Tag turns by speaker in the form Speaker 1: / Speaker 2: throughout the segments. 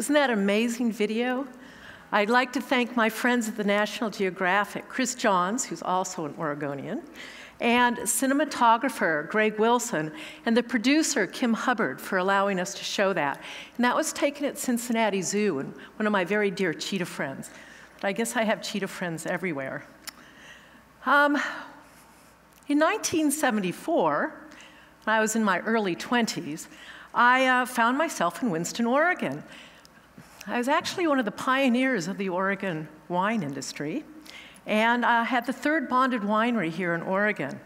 Speaker 1: Wasn't that amazing video? I'd like to thank my friends at the National Geographic, Chris Johns, who's also an Oregonian, and cinematographer Greg Wilson, and the producer Kim Hubbard for allowing us to show that. And that was taken at Cincinnati Zoo, and one of my very dear cheetah friends. But I guess I have cheetah friends everywhere. Um, in 1974, when I was in my early 20s, I uh, found myself in Winston, Oregon. I was actually one of the pioneers of the Oregon wine industry, and I had the third bonded winery here in Oregon.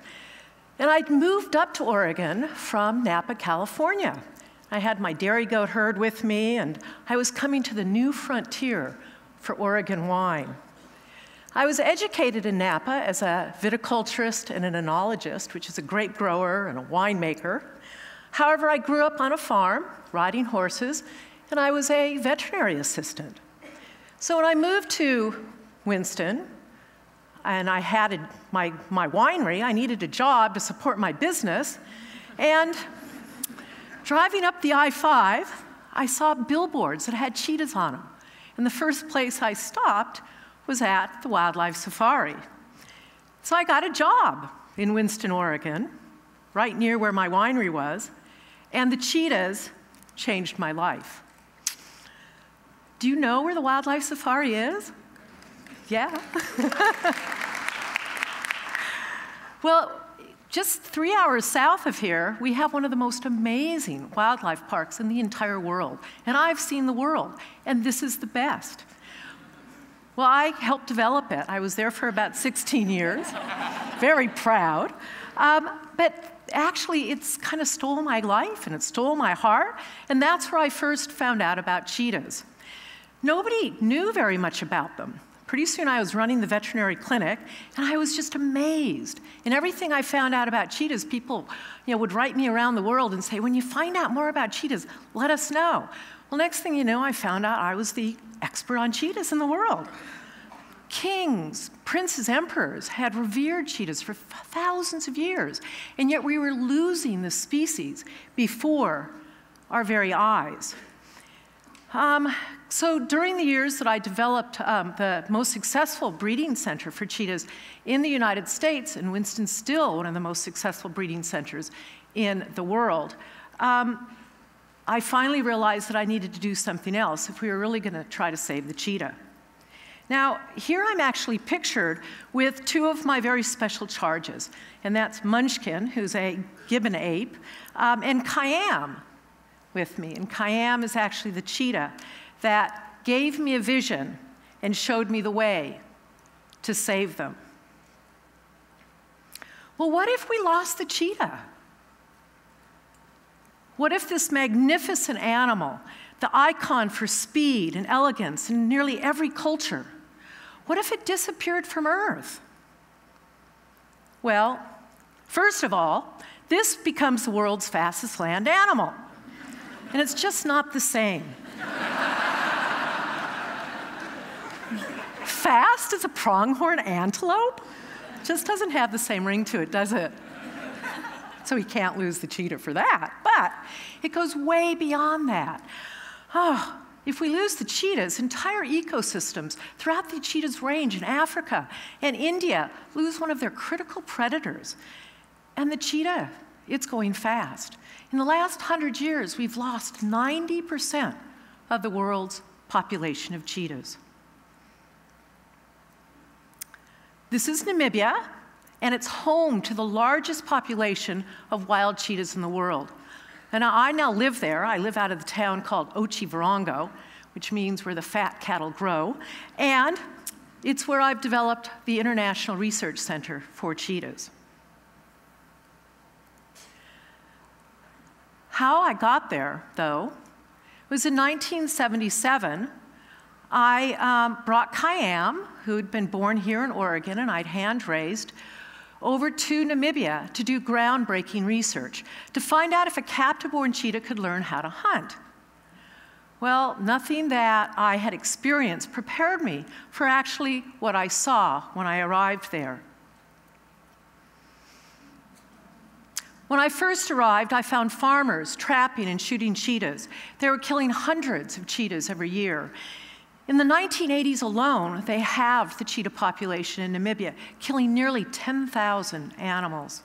Speaker 1: And I'd moved up to Oregon from Napa, California. I had my dairy goat herd with me, and I was coming to the new frontier for Oregon wine. I was educated in Napa as a viticulturist and an enologist, which is a grape grower and a winemaker. However, I grew up on a farm, riding horses, and I was a veterinary assistant. So when I moved to Winston, and I had a, my, my winery, I needed a job to support my business, and driving up the I 5, I saw billboards that had cheetahs on them. And the first place I stopped was at the Wildlife Safari. So I got a job in Winston, Oregon, right near where my winery was, and the cheetahs changed my life. Do you know where the Wildlife Safari is? Yeah. well, just three hours south of here, we have one of the most amazing wildlife parks in the entire world. And I've seen the world, and this is the best. Well, I helped develop it. I was there for about 16 years, very proud. Um, but actually, it's kind of stole my life and it stole my heart. And that's where I first found out about cheetahs. Nobody knew very much about them. Pretty soon I was running the veterinary clinic and I was just amazed. And everything I found out about cheetahs, people you know, would write me around the world and say, when you find out more about cheetahs, let us know. Well, next thing you know, I found out I was the expert on cheetahs in the world. Kings, princes, emperors had revered cheetahs for thousands of years, and yet we were losing the species before our very eyes. Um, so during the years that I developed um, the most successful breeding center for cheetahs in the United States, and Winston's still one of the most successful breeding centers in the world, um, I finally realized that I needed to do something else if we were really going to try to save the cheetah. Now, here I'm actually pictured with two of my very special charges, and that's Munchkin, who's a gibbon ape, um, and Khayyam with me. And Khayyam is actually the cheetah that gave me a vision and showed me the way to save them. Well, what if we lost the cheetah? What if this magnificent animal, the icon for speed and elegance in nearly every culture, what if it disappeared from Earth? Well, first of all, this becomes the world's fastest land animal. And it's just not the same. Fast as a pronghorn antelope? Just doesn't have the same ring to it, does it? so he can't lose the cheetah for that. But it goes way beyond that. Oh, if we lose the cheetahs, entire ecosystems throughout the cheetah's range in Africa and India lose one of their critical predators. And the cheetah, it's going fast. In the last hundred years, we've lost 90% of the world's population of cheetahs. This is Namibia, and it's home to the largest population of wild cheetahs in the world. And I now live there. I live out of the town called Otjiwarongo, which means where the fat cattle grow. And it's where I've developed the International Research Center for Cheetahs. How I got there, though, was in 1977. I um, brought Khayyam, who'd been born here in Oregon and I'd hand raised, over to Namibia to do groundbreaking research to find out if a captive born cheetah could learn how to hunt. Well, nothing that I had experienced prepared me for actually what I saw when I arrived there. When I first arrived, I found farmers trapping and shooting cheetahs. They were killing hundreds of cheetahs every year. In the 1980s alone, they halved the cheetah population in Namibia, killing nearly 10,000 animals.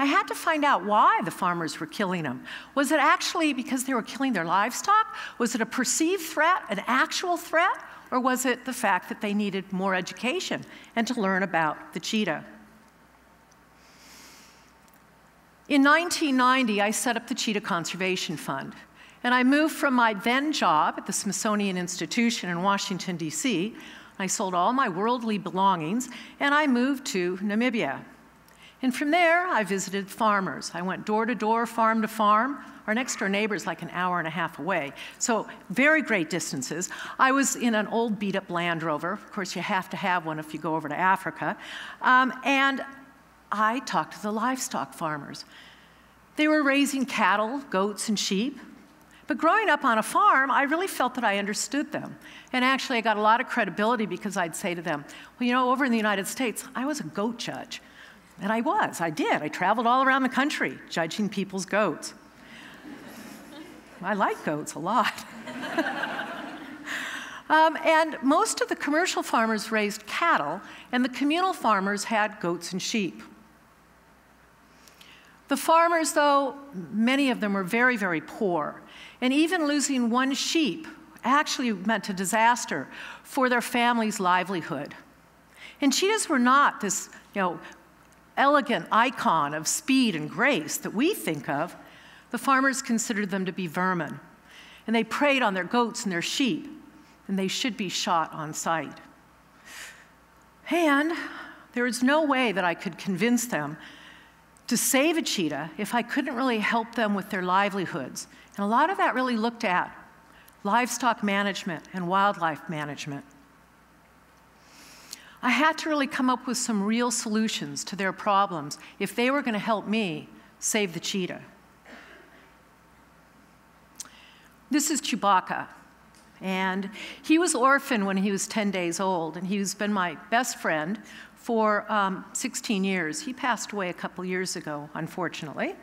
Speaker 1: I had to find out why the farmers were killing them. Was it actually because they were killing their livestock? Was it a perceived threat, an actual threat? Or was it the fact that they needed more education and to learn about the cheetah? In 1990, I set up the Cheetah Conservation Fund. And I moved from my then job at the Smithsonian Institution in Washington, D.C. I sold all my worldly belongings and I moved to Namibia. And from there, I visited farmers. I went door to door, farm to farm. Our next door neighbor is like an hour and a half away. So, very great distances. I was in an old beat up Land Rover. Of course, you have to have one if you go over to Africa. Um, and I talked to the livestock farmers. They were raising cattle, goats, and sheep. But growing up on a farm, I really felt that I understood them. And actually, I got a lot of credibility because I'd say to them, Well, you know, over in the United States, I was a goat judge. And I was, I did. I traveled all around the country judging people's goats. I like goats a lot. um, and most of the commercial farmers raised cattle, and the communal farmers had goats and sheep. The farmers, though, many of them were very, very poor, and even losing one sheep actually meant a disaster for their family's livelihood. And cheetahs were not this, you know, elegant icon of speed and grace that we think of, the farmers considered them to be vermin. And they preyed on their goats and their sheep, and they should be shot on sight. And there is no way that I could convince them to save a cheetah if I couldn't really help them with their livelihoods. And a lot of that really looked at livestock management and wildlife management. I had to really come up with some real solutions to their problems if they were going to help me save the cheetah. This is Chewbacca. And he was orphaned when he was 10 days old, and he's been my best friend for um, 16 years. He passed away a couple years ago, unfortunately,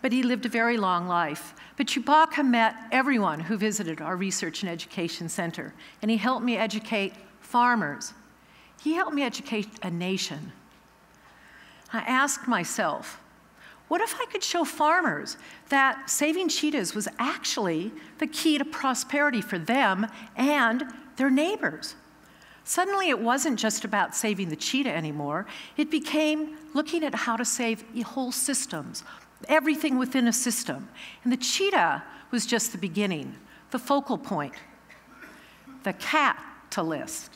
Speaker 1: but he lived a very long life. But Chewbacca met everyone who visited our research and education center, and he helped me educate farmers, he helped me educate a nation. I asked myself, what if I could show farmers that saving cheetahs was actually the key to prosperity for them and their neighbors? Suddenly, it wasn't just about saving the cheetah anymore. It became looking at how to save whole systems, everything within a system. And the cheetah was just the beginning, the focal point, the cat to list.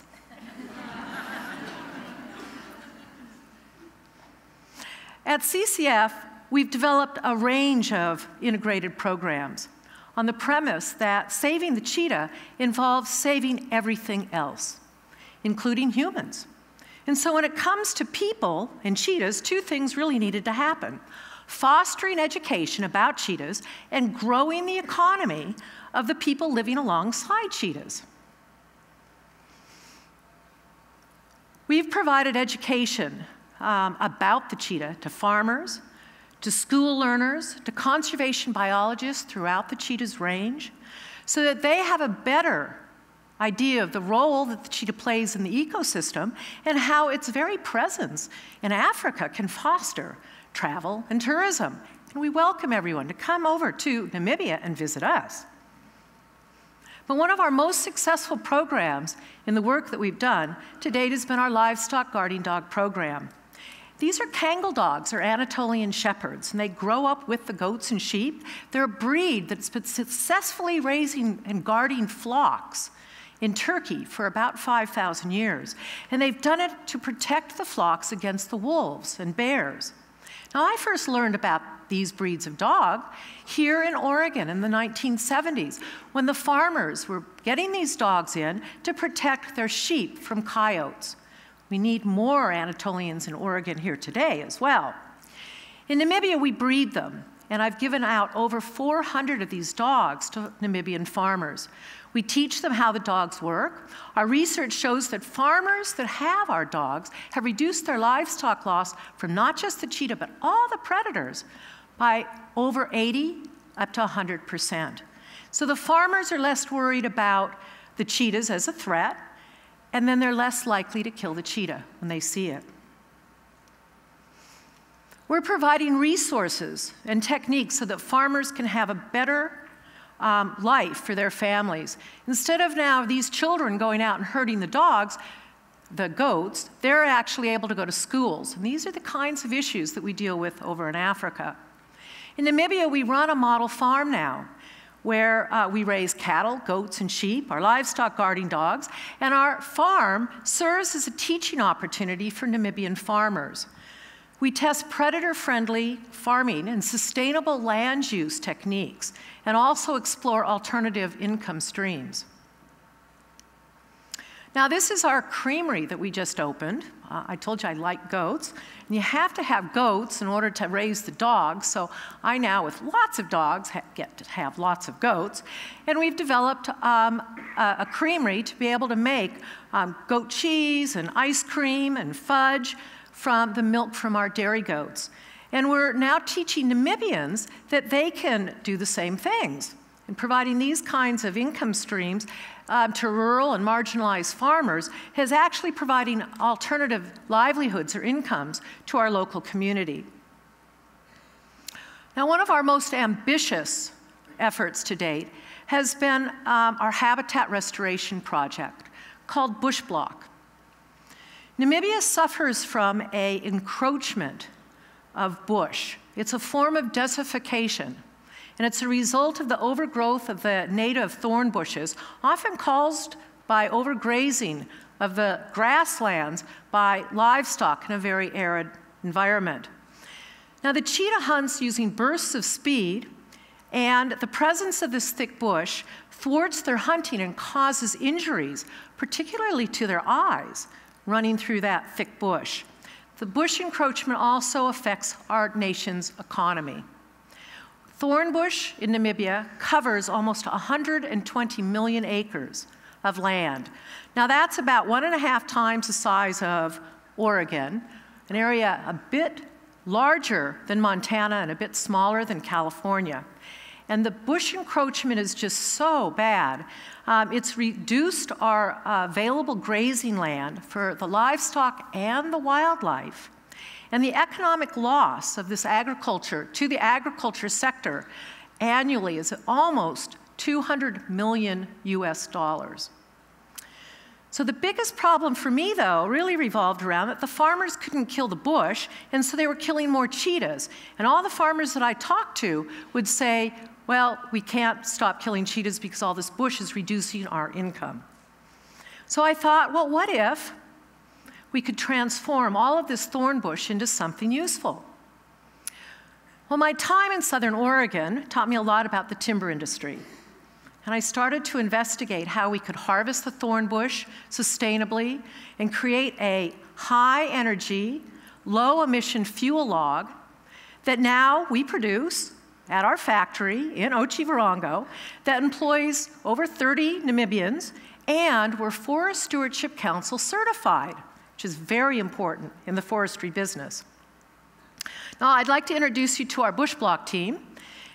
Speaker 1: At CCF, we've developed a range of integrated programs on the premise that saving the cheetah involves saving everything else, including humans. And so when it comes to people and cheetahs, two things really needed to happen fostering education about cheetahs and growing the economy of the people living alongside cheetahs. We've provided education um, about the cheetah to farmers, to school learners, to conservation biologists throughout the cheetah's range, so that they have a better idea of the role that the cheetah plays in the ecosystem and how its very presence in Africa can foster travel and tourism. And we welcome everyone to come over to Namibia and visit us. But one of our most successful programs in the work that we've done to date has been our livestock guarding dog program. These are Kangal dogs, or Anatolian shepherds, and they grow up with the goats and sheep. They're a breed that's been successfully raising and guarding flocks in Turkey for about 5,000 years. And they've done it to protect the flocks against the wolves and bears. Now, I first learned about these breeds of dog here in Oregon in the 1970s when the farmers were getting these dogs in to protect their sheep from coyotes. We need more Anatolians in Oregon here today as well. In Namibia, we breed them, and I've given out over 400 of these dogs to Namibian farmers. We teach them how the dogs work. Our research shows that farmers that have our dogs have reduced their livestock loss from not just the cheetah, but all the predators by over 80 up to 100%. So the farmers are less worried about the cheetahs as a threat, and then they're less likely to kill the cheetah when they see it. We're providing resources and techniques so that farmers can have a better um, life for their families. Instead of now these children going out and hurting the dogs, the goats, they're actually able to go to schools. And these are the kinds of issues that we deal with over in Africa. In Namibia, we run a model farm now where uh, we raise cattle, goats, and sheep, our livestock guarding dogs, and our farm serves as a teaching opportunity for Namibian farmers. We test predator friendly farming and sustainable land use techniques, and also explore alternative income streams. Now, this is our creamery that we just opened. Uh, I told you I like goats. And you have to have goats in order to raise the dogs. So I now, with lots of dogs, get to have lots of goats. And we've developed um, a, a, creamery to be able to make um, goat cheese and ice cream and fudge from the milk from our dairy goats. And we're now teaching Namibians that they can do the same things. And providing these kinds of income streams um, to rural and marginalized farmers is actually providing alternative livelihoods or incomes to our local community. Now, one of our most ambitious efforts to date has been um, our habitat restoration project called Bushblok. Namibia suffers from a encroachment of bush. It's a form of desertification, and it's a result of the overgrowth of the native thorn bushes, often caused by overgrazing of the grasslands by livestock in a very arid environment. Now, the cheetah hunts using bursts of speed, and the presence of this thick bush thwarts their hunting and causes injuries, particularly to their eyes, running through that thick bush. The bush encroachment also affects our nation's economy. Thornbush in Namibia covers almost 120 million acres of land. Now, that's about one and a half times the size of Oregon, an area a bit larger than Montana and a bit smaller than California. And the bush encroachment is just so bad. Um, it's reduced our uh, available grazing land for the livestock and the wildlife. And the economic loss of this agriculture to the agriculture sector annually is almost 200 million US dollars. So the biggest problem for me, though, really revolved around that the farmers couldn't kill the bush, and so they were killing more cheetahs. And all the farmers that I talked to would say, well, we can't stop killing cheetahs because all this bush is reducing our income. So I thought, well, what if we could transform all of this thorn bush into something useful. Well, my time in Southern Oregon taught me a lot about the timber industry. And I started to investigate how we could harvest the thorn bush sustainably and create a high energy, low emission fuel log that now we produce at our factory in Otjiwarongo that employs over 30 Namibians and we're Forest Stewardship Council certified which is very important in the forestry business. Now, I'd like to introduce you to our Bushblok team.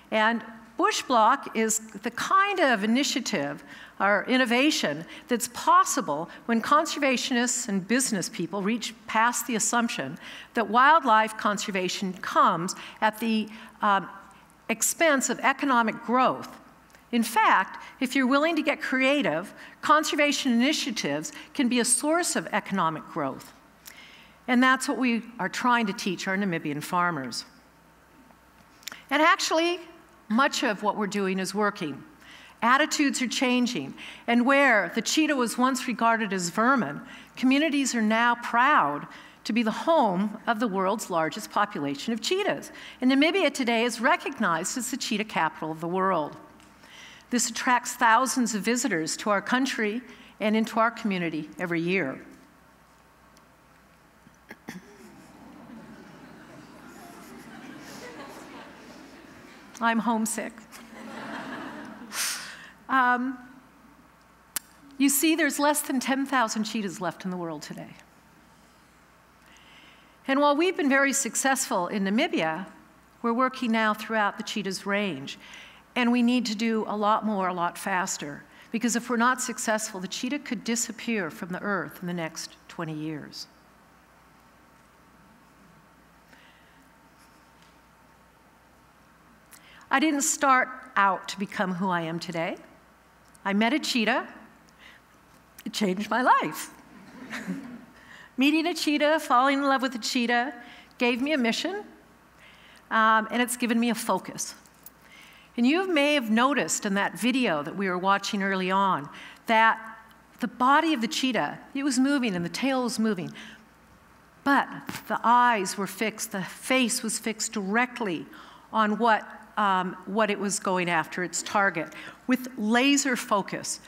Speaker 1: And Bushblok is the kind of initiative or innovation that's possible when conservationists and business people reach past the assumption that wildlife conservation comes at the um, expense of economic growth in fact, if you're willing to get creative, conservation initiatives can be a source of economic growth. And that's what we are trying to teach our Namibian farmers. And actually, much of what we're doing is working. Attitudes are changing. And where the cheetah was once regarded as vermin, communities are now proud to be the home of the world's largest population of cheetahs. And Namibia today is recognized as the cheetah capital of the world. This attracts thousands of visitors to our country and into our community every year. I'm homesick. um, you see, there's less than 10,000 cheetahs left in the world today. And while we've been very successful in Namibia, We're working now throughout the cheetah's range. And we need to do a lot more, a lot faster. Because if we're not successful, the cheetah could disappear from the earth in the next 20 years. I didn't start out to become who I am today. I met a cheetah. It changed my life. Meeting a cheetah, falling in love with a cheetah, gave me a mission, um, and it's given me a focus. And you may have noticed in that video that we were watching early on that the body of the cheetah, it was moving and the tail was moving, but the eyes were fixed, the face was fixed directly on what, um, what it was going after, its target, with laser focus.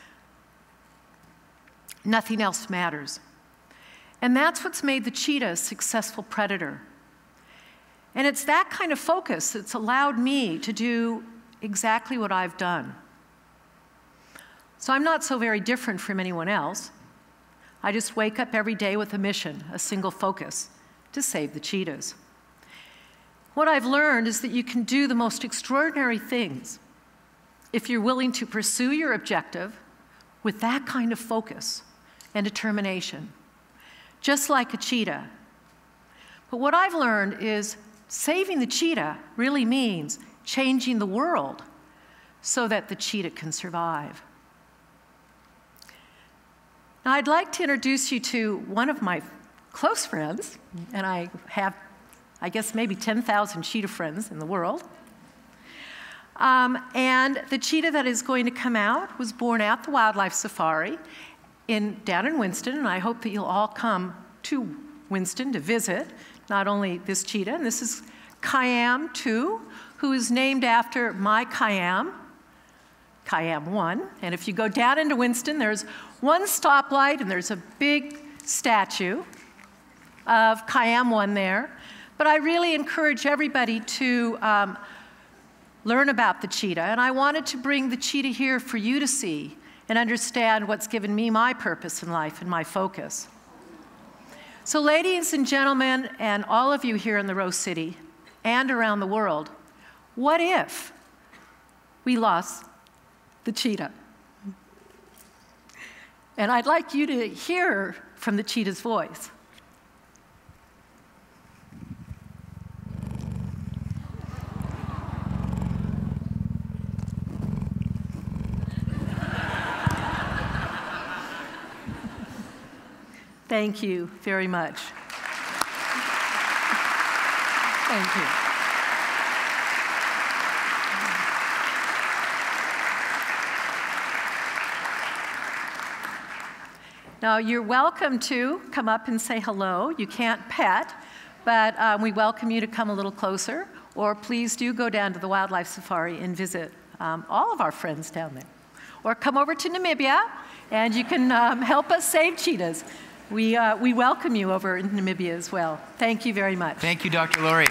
Speaker 1: Nothing else matters. And that's what's made the cheetah a successful predator. And it's that kind of focus that's allowed me to do exactly what I've done. So I'm not so very different from anyone else. I just wake up every day with a mission, a single focus to save the cheetahs. What I've learned is that you can do the most extraordinary things if you're willing to pursue your objective with that kind of focus and determination, just like a cheetah. But what I've learned is saving the cheetah really means changing the world so that the cheetah can survive. Now, I'd like to introduce you to one of my close friends, and I have, I guess, maybe 10,000 cheetah friends in the world. Um, and the cheetah that is going to come out was born at the Wildlife Safari in, down in Winston, and I hope that you'll all come to Winston to visit not only this cheetah, and this is Khayyam 2, who is named after my Khayyam, Khayyam 1. And if you go down into Winston, there's one stoplight and there's a big statue of Khayyam 1 there. But I really encourage everybody to um, learn about the cheetah. And I wanted to bring the cheetah here for you to see and understand what's given me my purpose in life and my focus. So, ladies and gentlemen, and all of you here in the Rose City and around the world, what if we lost the cheetah? And I'd like you to hear from the cheetah's voice. Thank you very much. Thank you. Now, you're welcome to come up and say hello. You can't pet, but um, we welcome you to come a little closer. Or please do go down to the Wildlife Safari and visit um, all of our friends down there. Or come over to Namibia and you can um, help us save cheetahs. We, uh, we welcome you over in Namibia as well. Thank you very much.
Speaker 2: Thank you, Dr. Laurie.